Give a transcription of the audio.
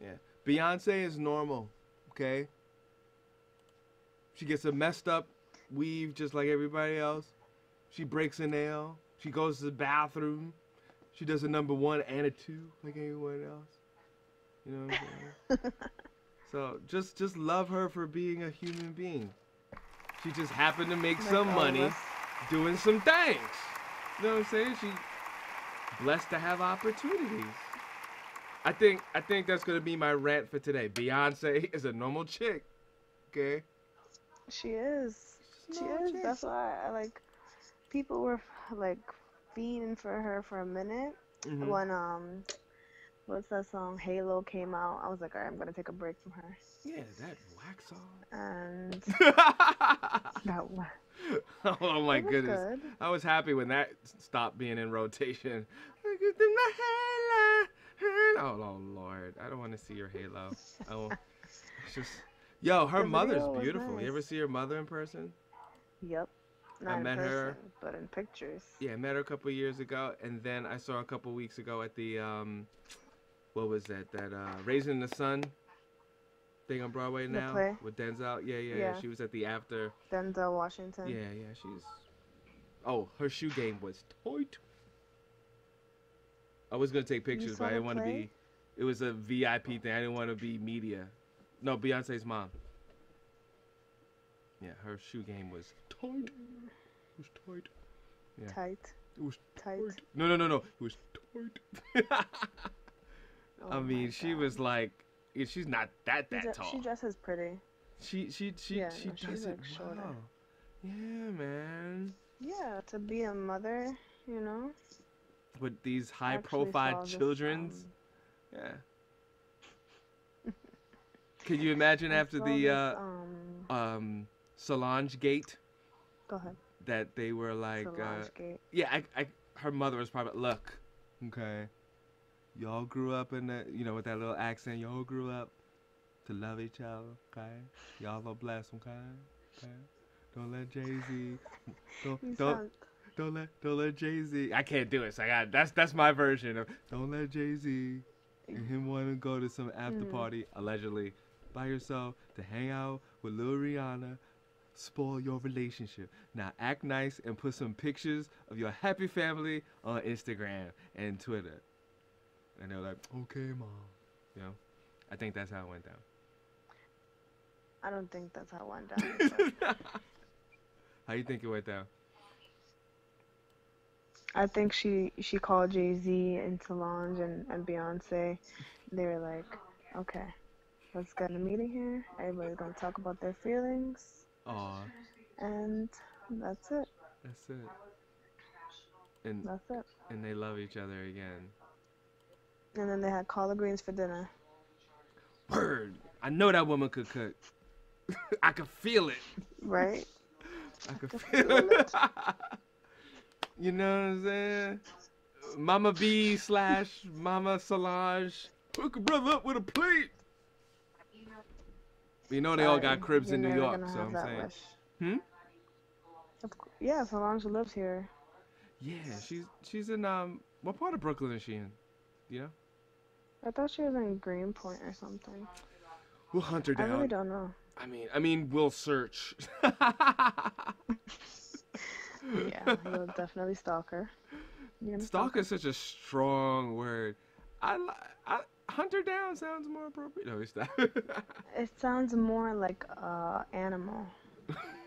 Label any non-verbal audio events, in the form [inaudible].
Yeah. Beyonce is normal, okay? She gets a messed up weave just like everybody else. She breaks a nail. She goes to the bathroom. She does a number one and a two like anyone else. You know what I'm saying? [laughs] so just just love her for being a human being. She just happened to make Like some money us. doing some things. You know what I'm saying? She blessed to have opportunities. I think I think that's gonna be my rant for today. Beyonce [laughs] is a normal chick. Okay. She is. She is. That's why I like people were like fiending for her for a minute Mhm. when um what's that song Halo came out. I was like, alright, I'm gonna take a break from her. Yeah, that wax song. And [laughs] that was [laughs] oh my goodness. good. I was happy when that stopped being in rotation. Oh, oh Lord, I don't want to see your halo. Oh, it's just, yo, her The mother's beautiful. You ever see her mother in person? Yep. Not in met person, her- but in pictures. Yeah, I met her a couple years ago, and then I saw her a couple weeks ago at the um, what was that? That uh, Raising the Sun thing on Broadway now with Denzel. Yeah, yeah, yeah. Yeah. She was at the after. Denzel Washington. Yeah, yeah. She's. Oh, her shoe game was. I was gonna take pictures, but I didn't want to be. It was a VIP thing. I didn't want to be media. No, Beyonce's mom. Yeah, her shoe game was tight. It was tight. Yeah. Tight. It was Tight. tight. No, no, no, no. It was tight. [laughs] Oh I mean, she was like, yeah, she's not that She that dre- tall. She dresses pretty. She she she Yeah, she no, does it like, well. Yeah, man. Yeah, to be a mother, you know. With these high profile children's. Yeah. [laughs] Can you imagine I after the this, uh um, um Solange Gate go ahead. that they were like uh Gate. yeah, I, I her mother was probably look, okay. Y'all grew up in that you know, with that little accent, y'all grew up to love each other, okay? Y'all are blessed, okay? Okay. Don't let Jay Z don't [laughs] don't don't let don't let Jay Z I can't do it, so I got that's that's my version of don't let Jay Z and him want to go to some after Mhm. party, allegedly, by yourself to hang out with Lil Rihanna, spoil your relationship. Now act nice and put some pictures of your happy family on Instagram and Twitter. And they're like, okay, mom. You know, I think that's how it went down. I don't think that's how it went down. [laughs] how you think it went down? I think she she called Jay Z and Solange and, and Beyonce. They were like, okay, let's get a meeting here. Everybody's gonna talk about their feelings, Aw, and that's it. that's it. And That's it. and they love each other again. And then they had collard greens for dinner. Word. I know that woman could cook. [laughs] I could feel it. Right? [laughs] I could could feel feel it. [laughs] you know what I'm saying? Mama B slash Mama Solange. Hook a brother up with a plate. You know they all got cribs in New York, so I'm saying. wish. Hmm? Yeah, Solange lives here. Yeah, she's she's in um what part of Brooklyn is she in? You know? I thought she was in Greenpoint or something. We'll hunt her down. I really don't know. I mean, I mean, we'll search. [laughs] Yeah, [laughs] you'll definitely stalk her. You Stalk is such a strong word. I, I hunt her down sounds more appropriate. No, it's not. [laughs] It sounds more like uh animal. [laughs]